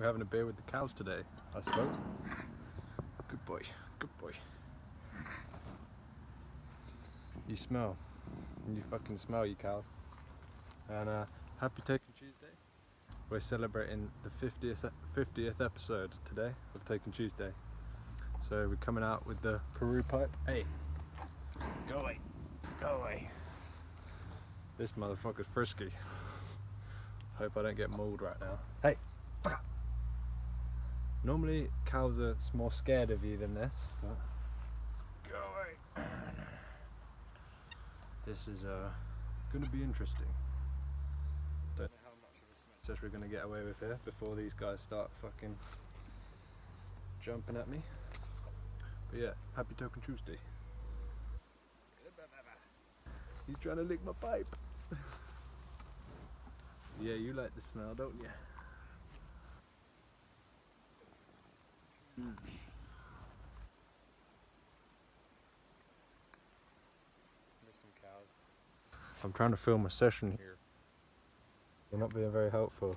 We're having a beer with the cows today, I suppose. Good boy, good boy. You smell. You fucking smell, you cows. And uh, happy Tokin' Tuesday. We're celebrating the 50th, e- 50th episode today of Tokin' Tuesday. So we're coming out with the Peru pipe. Hey, go away, go away. This motherfucker's frisky. Hope I don't get mauled right now. Hey. Normally cows are more scared of you than this. But go away. This is uh, gonna be interesting. Don't know how much of a message we're gonna get away with here before these guys start fucking jumping at me. But yeah, happy Tokin' Tuesday. He's trying to lick my pipe. yeah, you like the smell, don't you? Listen, cows. I'm trying to film a session here. You're not being very helpful.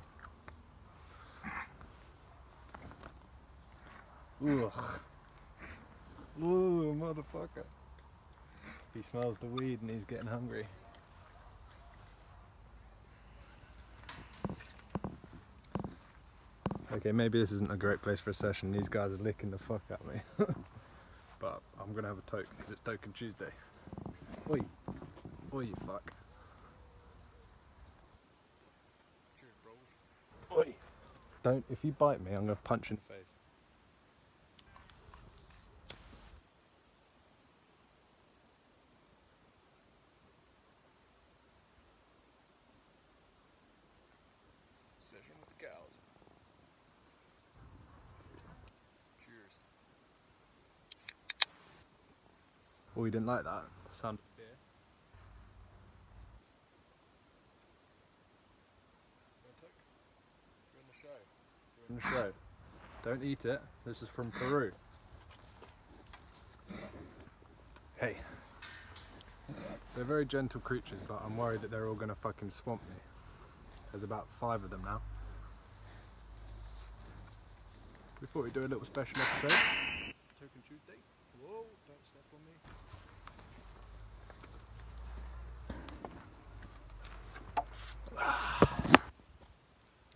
Ugh. Ooh, motherfucker. He smells the weed and he's getting hungry. Okay, maybe this isn't a great place for a session. These guys are licking the fuck at me. but I'm gonna have a toke because it's Tokin' Tuesday. Oi. Oi, you fuck. Oi. Don't, if you bite me, I'm gonna punch you in the face. Session with the cows. Cheers. Oh, you didn't like that? The sound of beer. You're in the show. You're in the show. Don't eat it. This is from Peru. Hey. They're very gentle creatures, but I'm worried that they're all gonna fucking swamp me. There's about five of them now. We thought we'd do a little special episode. Tokin' Tuesday. Whoa, don't step on me.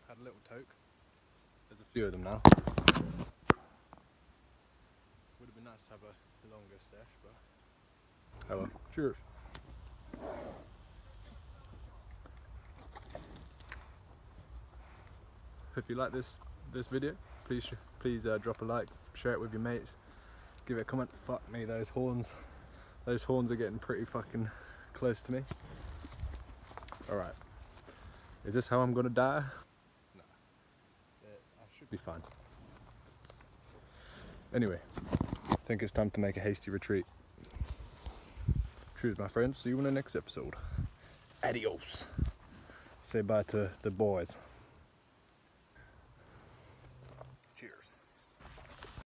Had a little toke. There's a few of them now. Would have been nice to have a longer sesh, but. Oh well. Cheers. If you like this this video, please please uh, drop a like, share it with your mates, give it a comment. Fuck me, those horns, those horns are getting pretty fucking close to me. All right, is this how I'm gonna die? No, I should be fine. Anyway, I think it's time to make a hasty retreat. Cheers, my friends. See you in the next episode. Adios. Say bye to the boys.